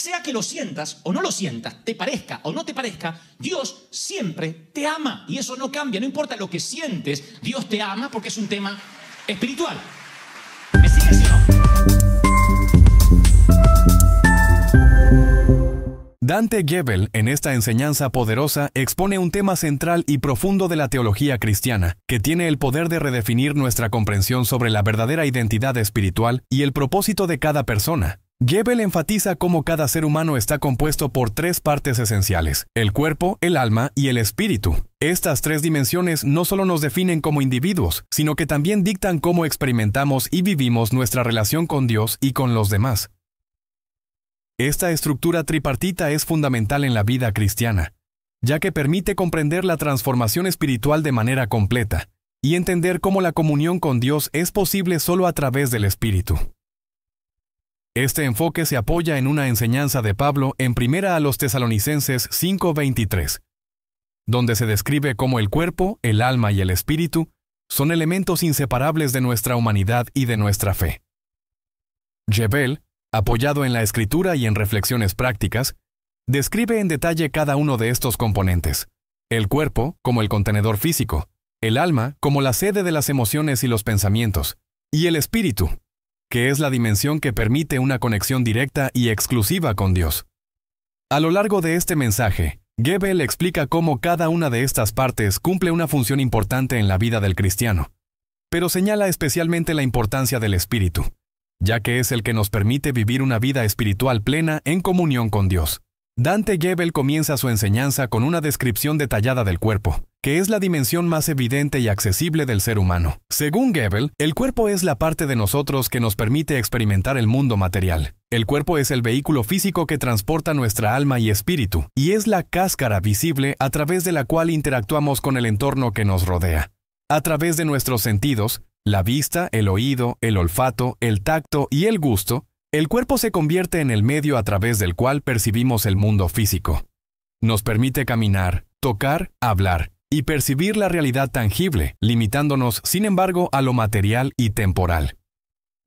Sea que lo sientas o no lo sientas, te parezca o no te parezca, Dios siempre te ama. Y eso no cambia, no importa lo que sientes, Dios te ama porque es un tema espiritual. ¿Me sigues no? Dante Gebel, en esta enseñanza poderosa, expone un tema central y profundo de la teología cristiana, que tiene el poder de redefinir nuestra comprensión sobre la verdadera identidad espiritual y el propósito de cada persona. Gebel enfatiza cómo cada ser humano está compuesto por tres partes esenciales, el cuerpo, el alma y el espíritu. Estas tres dimensiones no solo nos definen como individuos, sino que también dictan cómo experimentamos y vivimos nuestra relación con Dios y con los demás. Esta estructura tripartita es fundamental en la vida cristiana, ya que permite comprender la transformación espiritual de manera completa y entender cómo la comunión con Dios es posible solo a través del Espíritu. Este enfoque se apoya en una enseñanza de Pablo en primera a los tesalonicenses 5:23, donde se describe cómo el cuerpo, el alma y el espíritu son elementos inseparables de nuestra humanidad y de nuestra fe. Jebel, apoyado en la escritura y en reflexiones prácticas, describe en detalle cada uno de estos componentes, el cuerpo como el contenedor físico, el alma como la sede de las emociones y los pensamientos, y el espíritu que es la dimensión que permite una conexión directa y exclusiva con Dios. A lo largo de este mensaje, Gebel explica cómo cada una de estas partes cumple una función importante en la vida del cristiano, pero señala especialmente la importancia del espíritu, ya que es el que nos permite vivir una vida espiritual plena en comunión con Dios. Dante Gebel comienza su enseñanza con una descripción detallada del cuerpo, que es la dimensión más evidente y accesible del ser humano. Según Gebel, el cuerpo es la parte de nosotros que nos permite experimentar el mundo material. El cuerpo es el vehículo físico que transporta nuestra alma y espíritu, y es la cáscara visible a través de la cual interactuamos con el entorno que nos rodea. A través de nuestros sentidos, la vista, el oído, el olfato, el tacto y el gusto, el cuerpo se convierte en el medio a través del cual percibimos el mundo físico. Nos permite caminar, tocar, hablar y percibir la realidad tangible, limitándonos, sin embargo, a lo material y temporal.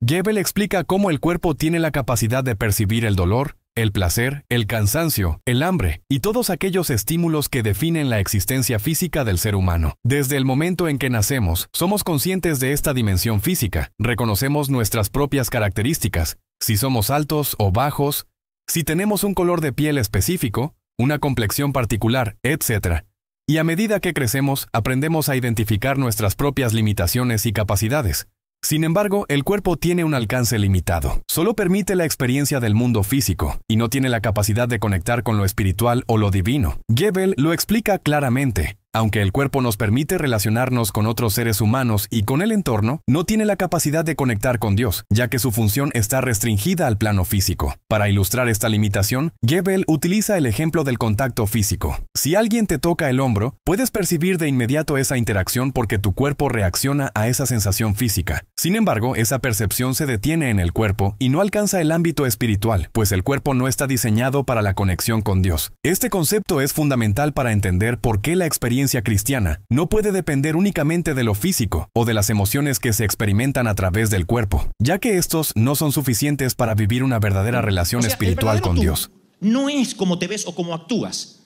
Gebel explica cómo el cuerpo tiene la capacidad de percibir el dolor, el placer, el cansancio, el hambre y todos aquellos estímulos que definen la existencia física del ser humano. Desde el momento en que nacemos, somos conscientes de esta dimensión física, reconocemos nuestras propias características, si somos altos o bajos, si tenemos un color de piel específico, una complexión particular, etc. Y a medida que crecemos, aprendemos a identificar nuestras propias limitaciones y capacidades. Sin embargo, el cuerpo tiene un alcance limitado. Solo permite la experiencia del mundo físico y no tiene la capacidad de conectar con lo espiritual o lo divino. Gebel lo explica claramente. Aunque el cuerpo nos permite relacionarnos con otros seres humanos y con el entorno, no tiene la capacidad de conectar con Dios, ya que su función está restringida al plano físico. Para ilustrar esta limitación, Gebel utiliza el ejemplo del contacto físico. Si alguien te toca el hombro, puedes percibir de inmediato esa interacción porque tu cuerpo reacciona a esa sensación física. Sin embargo, esa percepción se detiene en el cuerpo y no alcanza el ámbito espiritual, pues el cuerpo no está diseñado para la conexión con Dios. Este concepto es fundamental para entender por qué la experiencia cristiana no puede depender únicamente de lo físico o de las emociones que se experimentan a través del cuerpo, ya que estos no son suficientes para vivir una verdadera relación O sea, el espiritual con Dios. No es como te ves o cómo actúas.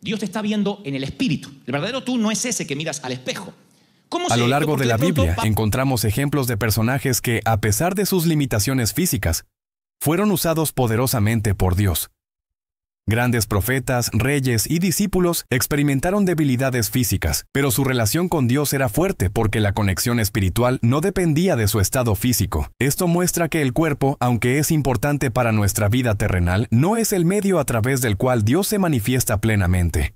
Dios te está viendo en el espíritu. El verdadero tú no es ese que miras al espejo. ¿Cómo A lo largo de la Biblia encontramos ejemplos de personajes que, a pesar de sus limitaciones físicas, fueron usados poderosamente por Dios. Grandes profetas, reyes y discípulos experimentaron debilidades físicas, pero su relación con Dios era fuerte porque la conexión espiritual no dependía de su estado físico. Esto muestra que el cuerpo, aunque es importante para nuestra vida terrenal, no es el medio a través del cual Dios se manifiesta plenamente.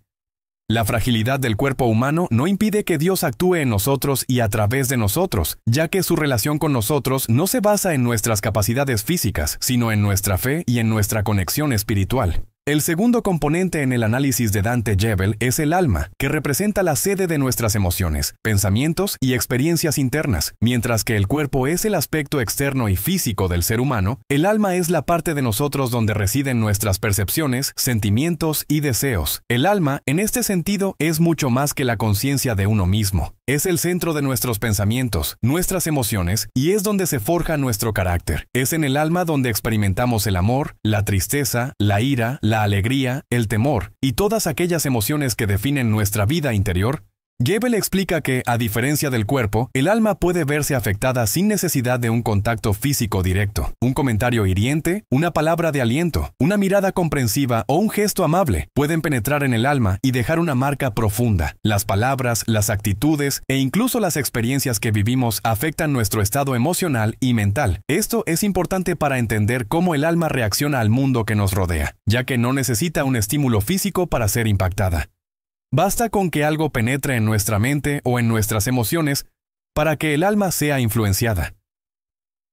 La fragilidad del cuerpo humano no impide que Dios actúe en nosotros y a través de nosotros, ya que su relación con nosotros no se basa en nuestras capacidades físicas, sino en nuestra fe y en nuestra conexión espiritual. El segundo componente en el análisis de Dante Gebel es el alma, que representa la sede de nuestras emociones, pensamientos y experiencias internas. Mientras que el cuerpo es el aspecto externo y físico del ser humano, el alma es la parte de nosotros donde residen nuestras percepciones, sentimientos y deseos. El alma, en este sentido, es mucho más que la conciencia de uno mismo. Es el centro de nuestros pensamientos, nuestras emociones y es donde se forja nuestro carácter. Es en el alma donde experimentamos el amor, la tristeza, la ira, la alegría, el temor y todas aquellas emociones que definen nuestra vida interior Gebel explica que, a diferencia del cuerpo, el alma puede verse afectada sin necesidad de un contacto físico directo. Un comentario hiriente, una palabra de aliento, una mirada comprensiva o un gesto amable pueden penetrar en el alma y dejar una marca profunda. Las palabras, las actitudes e incluso las experiencias que vivimos afectan nuestro estado emocional y mental. Esto es importante para entender cómo el alma reacciona al mundo que nos rodea, ya que no necesita un estímulo físico para ser impactada. Basta con que algo penetre en nuestra mente o en nuestras emociones para que el alma sea influenciada.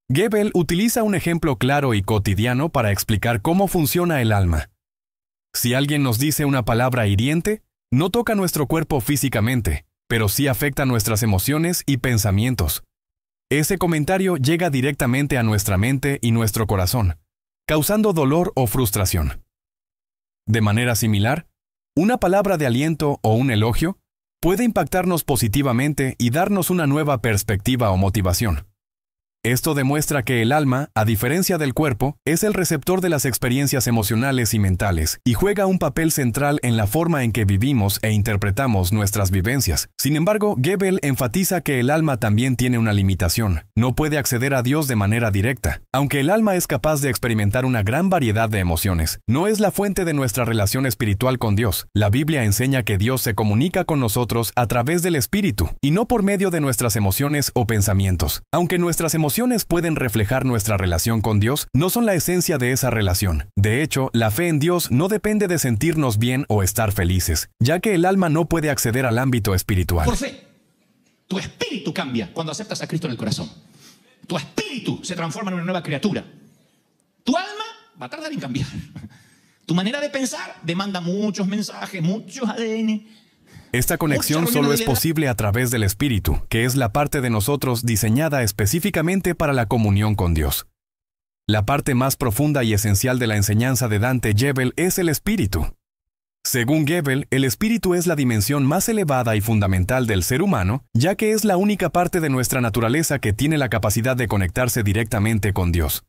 Gebel utiliza un ejemplo claro y cotidiano para explicar cómo funciona el alma. Si alguien nos dice una palabra hiriente, no toca nuestro cuerpo físicamente, pero sí afecta nuestras emociones y pensamientos. Ese comentario llega directamente a nuestra mente y nuestro corazón, causando dolor o frustración. De manera similar, una palabra de aliento o un elogio puede impactarnos positivamente y darnos una nueva perspectiva o motivación. Esto demuestra que el alma, a diferencia del cuerpo, es el receptor de las experiencias emocionales y mentales, y juega un papel central en la forma en que vivimos e interpretamos nuestras vivencias. Sin embargo, Gebel enfatiza que el alma también tiene una limitación. No puede acceder a Dios de manera directa. Aunque el alma es capaz de experimentar una gran variedad de emociones, no es la fuente de nuestra relación espiritual con Dios. La Biblia enseña que Dios se comunica con nosotros a través del Espíritu, y no por medio de nuestras emociones o pensamientos. Aunque nuestras emociones emociones pueden reflejar nuestra relación con Dios, no son la esencia de esa relación. De hecho, la fe en Dios no depende de sentirnos bien o estar felices, ya que el alma no puede acceder al ámbito espiritual. Por fe, tu espíritu cambia cuando aceptas a Cristo en el corazón. Tu espíritu se transforma en una nueva criatura. Tu alma va a tardar en cambiar. Tu manera de pensar demanda muchos mensajes, muchos ADN, esta conexión solo es posible a través del Espíritu, que es la parte de nosotros diseñada específicamente para la comunión con Dios. La parte más profunda y esencial de la enseñanza de Dante Gebel es el Espíritu. Según Gebel, el espíritu es la dimensión más elevada y fundamental del ser humano, ya que es la única parte de nuestra naturaleza que tiene la capacidad de conectarse directamente con Dios.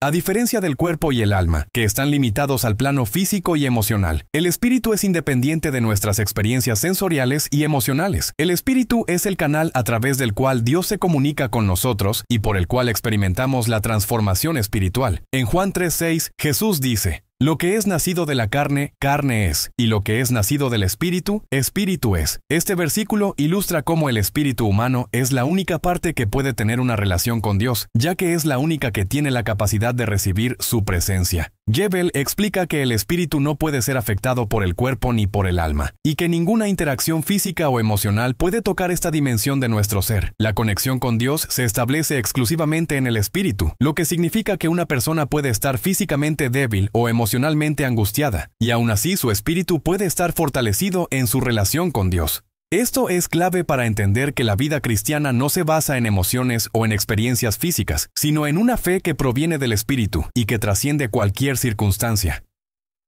A diferencia del cuerpo y el alma, que están limitados al plano físico y emocional, el espíritu es independiente de nuestras experiencias sensoriales y emocionales. El espíritu es el canal a través del cual Dios se comunica con nosotros y por el cual experimentamos la transformación espiritual. En Juan 3:6, Jesús dice, lo que es nacido de la carne, carne es, y lo que es nacido del espíritu, espíritu es. Este versículo ilustra cómo el espíritu humano es la única parte que puede tener una relación con Dios, ya que es la única que tiene la capacidad de recibir su presencia. Jebel explica que el espíritu no puede ser afectado por el cuerpo ni por el alma, y que ninguna interacción física o emocional puede tocar esta dimensión de nuestro ser. La conexión con Dios se establece exclusivamente en el espíritu, lo que significa que una persona puede estar físicamente débil o emocionalmente angustiada, y aún así su espíritu puede estar fortalecido en su relación con Dios. Esto es clave para entender que la vida cristiana no se basa en emociones o en experiencias físicas, sino en una fe que proviene del Espíritu y que trasciende cualquier circunstancia.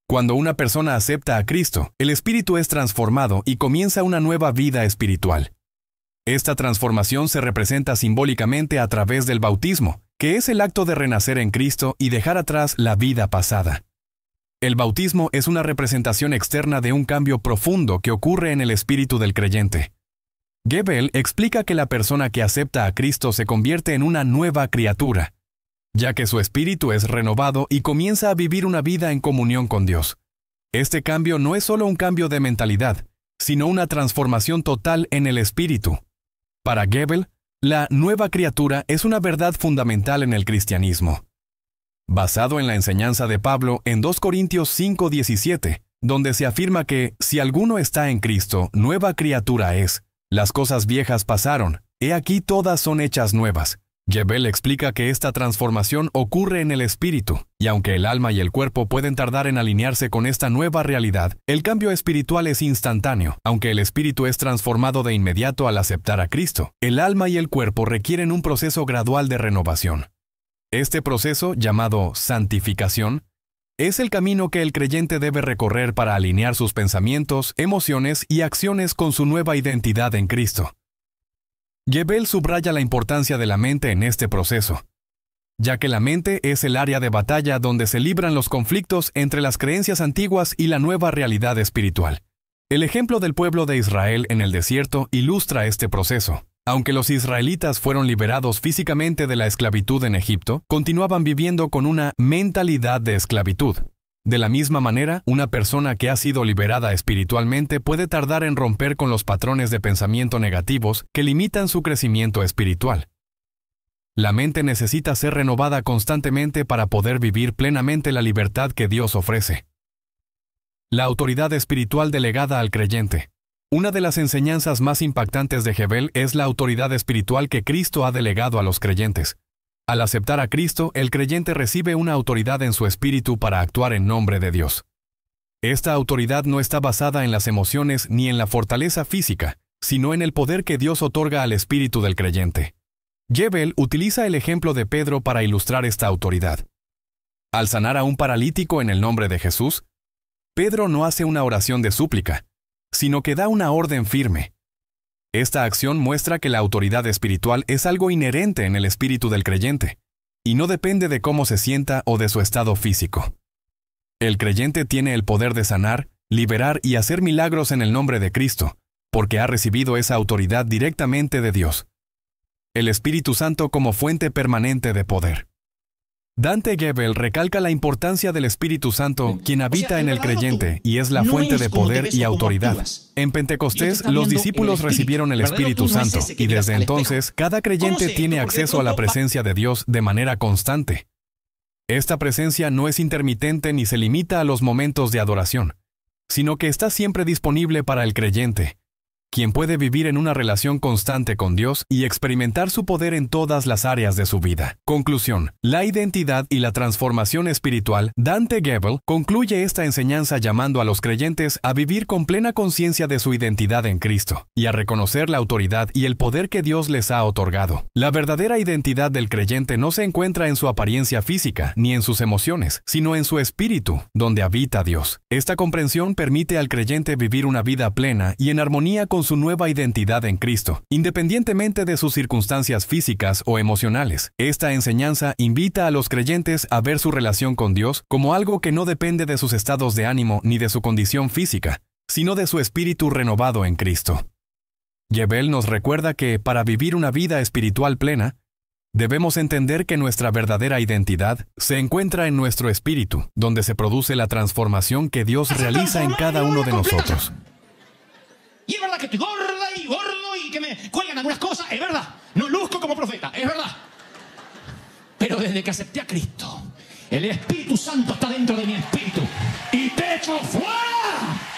Cuando una persona acepta a Cristo, el Espíritu es transformado y comienza una nueva vida espiritual. Esta transformación se representa simbólicamente a través del bautismo, que es el acto de renacer en Cristo y dejar atrás la vida pasada. El bautismo es una representación externa de un cambio profundo que ocurre en el espíritu del creyente. Gebel explica que la persona que acepta a Cristo se convierte en una nueva criatura, ya que su espíritu es renovado y comienza a vivir una vida en comunión con Dios. Este cambio no es solo un cambio de mentalidad, sino una transformación total en el espíritu. Para Gebel, la nueva criatura es una verdad fundamental en el cristianismo basado en la enseñanza de Pablo en 2 Corintios 5:17, donde se afirma que si alguno está en Cristo, nueva criatura es. Las cosas viejas pasaron, he aquí todas son hechas nuevas. Yebel explica que esta transformación ocurre en el espíritu, y aunque el alma y el cuerpo pueden tardar en alinearse con esta nueva realidad, el cambio espiritual es instantáneo, aunque el espíritu es transformado de inmediato al aceptar a Cristo. El alma y el cuerpo requieren un proceso gradual de renovación. Este proceso, llamado santificación, es el camino que el creyente debe recorrer para alinear sus pensamientos, emociones y acciones con su nueva identidad en Cristo. Yebel subraya la importancia de la mente en este proceso, ya que la mente es el área de batalla donde se libran los conflictos entre las creencias antiguas y la nueva realidad espiritual. El ejemplo del pueblo de Israel en el desierto ilustra este proceso. Aunque los israelitas fueron liberados físicamente de la esclavitud en Egipto, continuaban viviendo con una mentalidad de esclavitud. De la misma manera, una persona que ha sido liberada espiritualmente puede tardar en romper con los patrones de pensamiento negativos que limitan su crecimiento espiritual. La mente necesita ser renovada constantemente para poder vivir plenamente la libertad que Dios ofrece. La autoridad espiritual delegada al creyente. Una de las enseñanzas más impactantes de Jebel es la autoridad espiritual que Cristo ha delegado a los creyentes. Al aceptar a Cristo, el creyente recibe una autoridad en su espíritu para actuar en nombre de Dios. Esta autoridad no está basada en las emociones ni en la fortaleza física, sino en el poder que Dios otorga al espíritu del creyente. Jebel utiliza el ejemplo de Pedro para ilustrar esta autoridad. Al sanar a un paralítico en el nombre de Jesús, Pedro no hace una oración de súplica, sino que da una orden firme. Esta acción muestra que la autoridad espiritual es algo inherente en el espíritu del creyente, y no depende de cómo se sienta o de su estado físico. El creyente tiene el poder de sanar, liberar y hacer milagros en el nombre de Cristo, porque ha recibido esa autoridad directamente de Dios. El Espíritu Santo como fuente permanente de poder. Dante Gebel recalca la importancia del Espíritu Santo, quien habita en el creyente y es la fuente de poder y autoridad. En Pentecostés, los discípulos recibieron el Espíritu Santo y desde entonces, cada creyente tiene acceso a la presencia de Dios de manera constante. Esta presencia no es intermitente ni se limita a los momentos de adoración, sino que está siempre disponible para el creyente, quien puede vivir en una relación constante con Dios y experimentar su poder en todas las áreas de su vida. Conclusión. La identidad y la transformación espiritual, Dante Gebel concluye esta enseñanza llamando a los creyentes a vivir con plena conciencia de su identidad en Cristo y a reconocer la autoridad y el poder que Dios les ha otorgado. La verdadera identidad del creyente no se encuentra en su apariencia física ni en sus emociones, sino en su espíritu, donde habita Dios. Esta comprensión permite al creyente vivir una vida plena y en armonía con su nueva identidad en Cristo, independientemente de sus circunstancias físicas o emocionales. Esta enseñanza invita a los creyentes a ver su relación con Dios como algo que no depende de sus estados de ánimo ni de su condición física, sino de su espíritu renovado en Cristo. Yebel nos recuerda que, para vivir una vida espiritual plena, Debemos entender que nuestra verdadera identidad se encuentra en nuestro espíritu, donde se produce la transformación que Dios realiza en cada uno de nosotros. Y es verdad que estoy gorda y gordo y que me cuelgan algunas cosas, es verdad. No luzco como profeta, es verdad. Pero desde que acepté a Cristo, el Espíritu Santo está dentro de mi espíritu y te echo fuera.